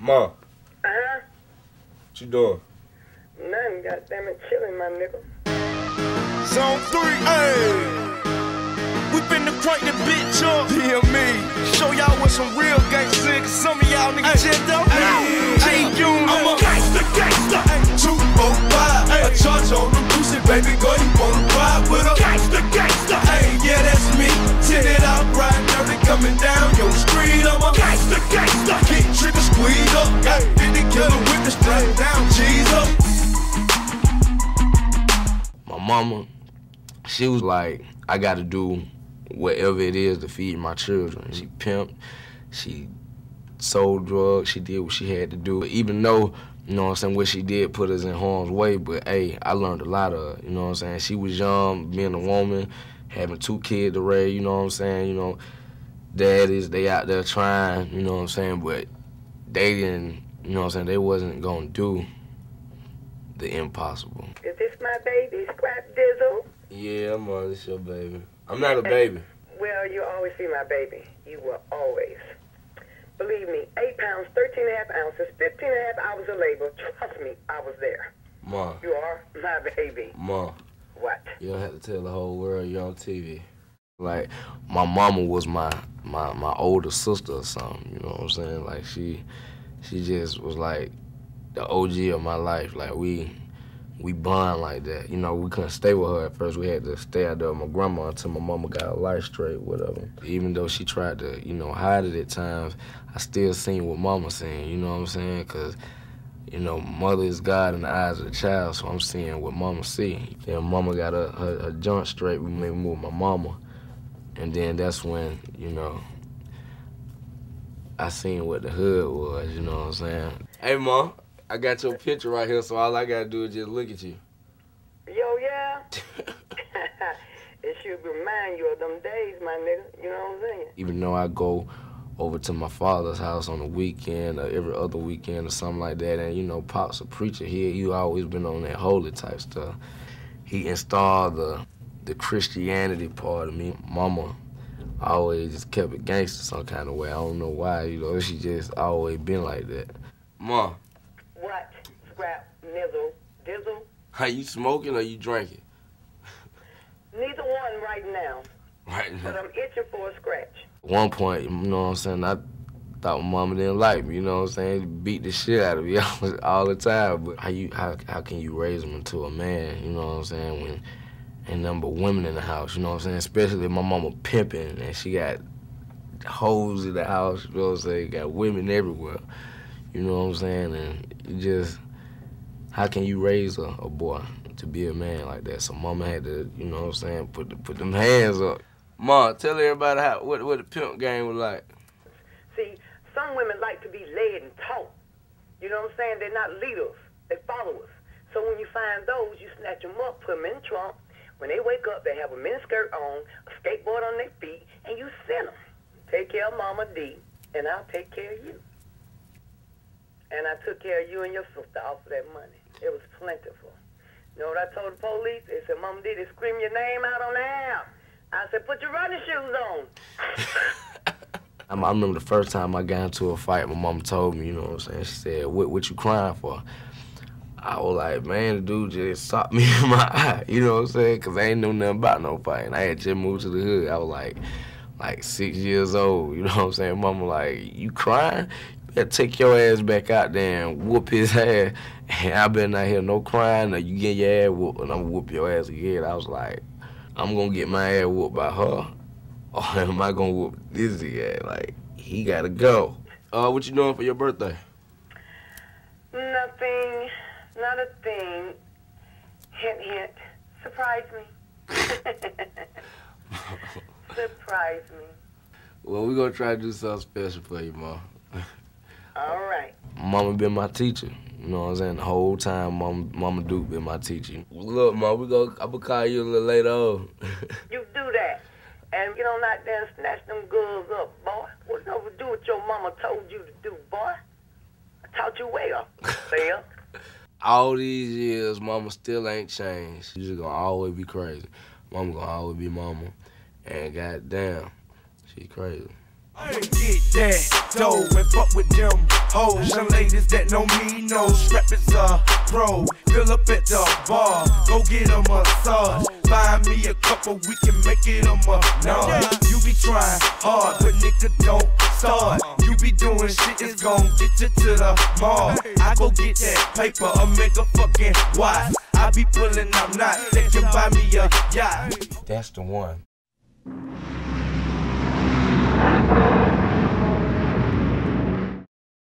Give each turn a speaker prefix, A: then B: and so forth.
A: Ma,
B: Uh-huh.
A: what you doing?
B: Nothing, goddammit, chilling, my nigga.
C: Zone 3, ayy. We finna crank the bitch up. Dear me. Show y'all what some real gangsters is. Cause some of y'all niggas just don't know. Hey, you I'm a gangster, gangster.
D: Two, four, five. A charge on them juicy, baby girl. You wanna ride with a
C: Gangster,
E: mama, she was like, I gotta do whatever it is to feed my children. She pimped, she sold drugs, she did what she had to do. Even though, you know what I'm saying, what she did put us in harm's way, but hey, I learned a lot of you know what I'm saying? She was young, being a woman, having two kids to raise, you know what I'm saying? You know, daddies, they out there trying, you know what I'm saying, but they didn't, you know what I'm saying, they wasn't gonna do the impossible.
B: Is this my baby, Scrap Dizzle?
E: Yeah, ma, this your baby. I'm not a baby.
B: Well, you always be my baby. You will always. Believe me, 8 pounds, 13 and a half ounces, 15 and a half hours of labor. Trust me, I was there.
E: Ma,
B: You are my baby.
E: ma,
B: What?
E: you don't have to tell the whole world you're on TV. Like, my mama was my my my older sister or something. You know what I'm saying? Like she she just was like the OG of my life. Like we we bond like that. You know, we couldn't stay with her at first. We had to stay out there with my grandma until my mama got her life straight, whatever. Even though she tried to, you know, hide it at times, I still seen what mama seen. You know what I'm saying? Cause you know, mother is God in the eyes of the child, so I'm seeing what mama see. Then mama got her, her, her joint straight, we made move my mama. And then that's when, you know, I seen what the hood was, you know what I'm saying? Hey, Mom, I got your picture right here, so all I gotta do is just look at you.
B: Yo, yeah? it should remind you of them days, my nigga. You know what I'm saying?
E: Even though I go over to my father's house on the weekend or every other weekend or something like that, and you know, Pop's a preacher here, you always been on that holy type stuff. He installed the the Christianity part of me. Mama always just kept it gangster some kind of way. I don't know why, you know, she just always been like that. Ma,
B: What? Scrap, nizzle, dizzle?
E: are you smoking or you drinking?
B: Neither one right now,
E: Right now.
B: but I'm itching for a scratch.
E: One point, you know what I'm saying, I thought my mama didn't like me, you know what I'm saying? Beat the shit out of me all the time. But how you how how can you raise them into a man, you know what I'm saying, when ain't nothing but women in the house, you know what I'm saying? Especially my mama pimping and she got hoes in the house, you know what I'm saying, got women everywhere. You know what I'm saying? And just how can you raise a, a boy to be a man like that? So mama had to, you know what I'm saying, put the, put them hands up. Ma, tell everybody how what what the pimp game was like.
B: See, some women like to be led and taught. You know what I'm saying? They're not leaders. They're followers. So when you find those, you snatch them up, put them in the trunk. When they wake up, they have a miniskirt on, a skateboard on their feet, and you send them. Take care of Momma Dee, and I'll take care of you. And I took care of you and your sister off of that money. It was plentiful. You know what I told the police? They said, Mom did scream your name out on the air. I said, put your running shoes on.
E: I remember the first time I got into a fight, my mom told me, you know what I'm saying? She said, what, what you crying for? I was like, man, the dude just socked me in my eye, you know what I'm saying? Because I ain't know nothing about no fighting. I had just moved to the hood. I was like, like six years old, you know what I'm saying? Mama like, you crying? Better take your ass back out there and whoop his ass. And I better not hear no crying or you get your ass whooped and I'm gonna whoop your ass again. I was like, I'm gonna get my ass whooped by her or am I gonna whoop this ass? Like, he gotta go. Uh, what you doing for your birthday?
B: Nothing, not a thing. Hint, hint. Surprise me. Surprise me.
E: Well, we're gonna try to do something special for you, Mom.
B: All right.
E: Mama been my teacher. You know what I'm saying? The whole time, Mama, Mama Duke been my teacher. Look, Mama, we go. I'm gonna call you a little later on.
B: You do that. And get on out there and snatch them girls up, boy. Whatever do what your mama told you to do, boy. I taught you well, Phil.
E: All these years, Mama still ain't changed. She's just gonna always be crazy. Mama gonna always be Mama. And goddamn, she crazy.
D: I'ma get that dough and fuck with them hoes. Young ladies that know me know strap is a pro. Fill up at the bar, go get a massage. Buy me a couple, we can make it a month. No, you be trying hard, but nigga don't start. You be doing shit, it's gon' get you to the mall. I go get that paper, a mega fucking watch. I be pulling out not. that can buy me a yacht.
E: That's the one.